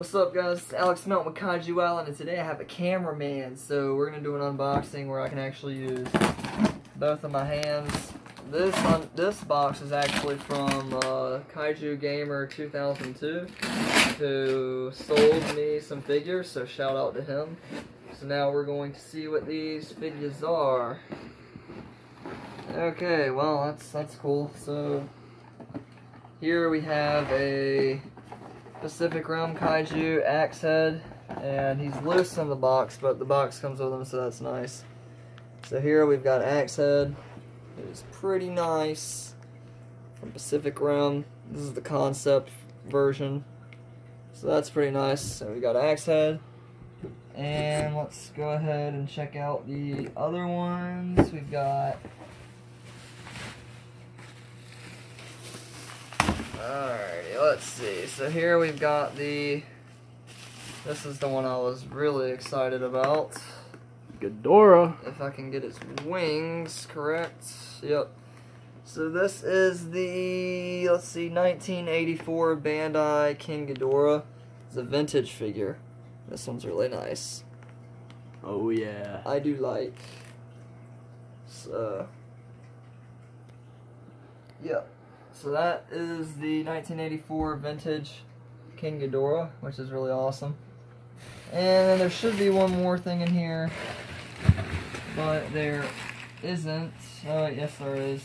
What's up guys, Alex Melt with Kaiju Island and today I have a cameraman so we're going to do an unboxing where I can actually use both of my hands. This this box is actually from uh, Kaiju Gamer 2002 who sold me some figures so shout out to him. So now we're going to see what these figures are. Okay, well that's that's cool. So here we have a Pacific Rim Kaiju Axehead, and he's loose in the box, but the box comes with him, so that's nice. So here we've got Axehead. It is pretty nice from Pacific Rim. This is the concept version, so that's pretty nice. So we got Axehead, and let's go ahead and check out the other ones. We've got let's see. So here we've got the, this is the one I was really excited about. Ghidorah. If I can get its wings correct. Yep. So this is the, let's see, 1984 Bandai King Ghidorah. It's a vintage figure. This one's really nice. Oh yeah. I do like. So, yep. So that is the 1984 vintage King Ghidorah, which is really awesome. And then there should be one more thing in here, but there isn't. Oh, yes there is.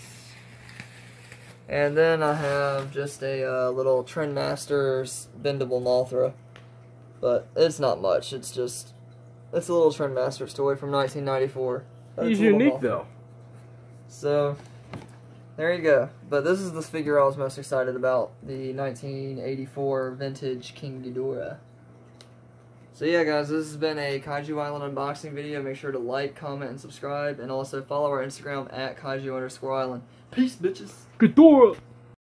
And then I have just a uh, little Trendmasters bendable Mothra. But it's not much, it's just, it's a little Trendmasters toy from 1994. He's unique though. So, there you go. But this is the figure I was most excited about, the 1984 vintage King Ghidorah. So yeah guys, this has been a Kaiju Island unboxing video. Make sure to like, comment, and subscribe. And also follow our Instagram at Kaiju underscore Island. Peace bitches! Ghidorah!